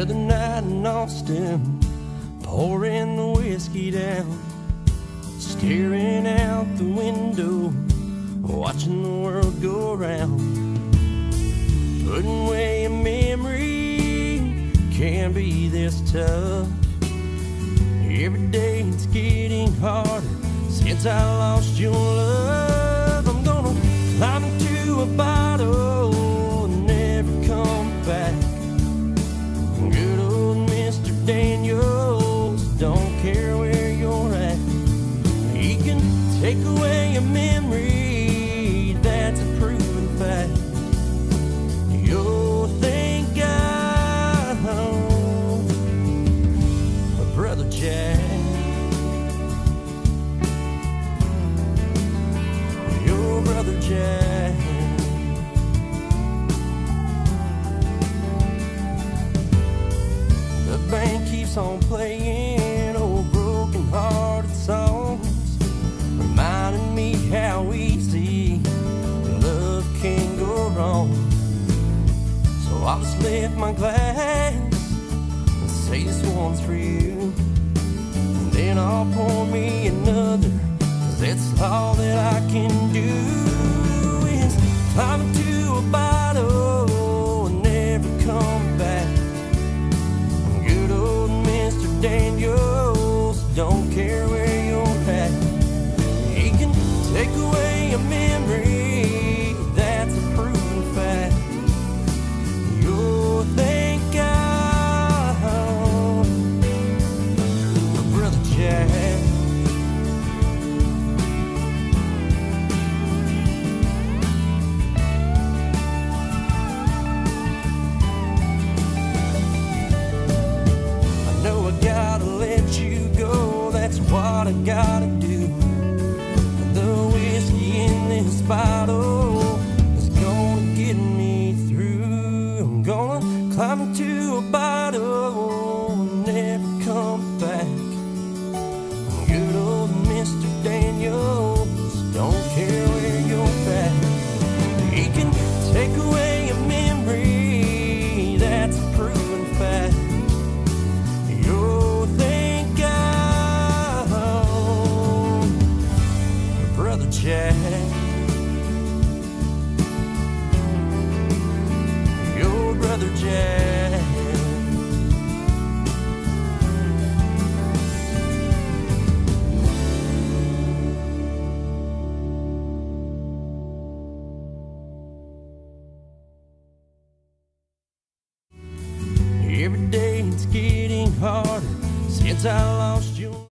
night in Austin, pouring the whiskey down, staring out the window, watching the world go round. Putting away a memory can be this tough. Every day it's getting harder since I lost your love. Take away a memory that's a proven fact. You'll thank God, my brother Jack. Your brother Jack. The band keeps on playing old broken hearted I'll just lift my glass and say this one's for you. And then I'll pour me another, cause that's all that I can do is climb into a bottle oh, and never come back. Good old Mr. Daniels don't care where what I gotta do. The whiskey in this bottle is gonna get me through. I'm gonna climb into a bottle Every day it's getting harder since I lost you.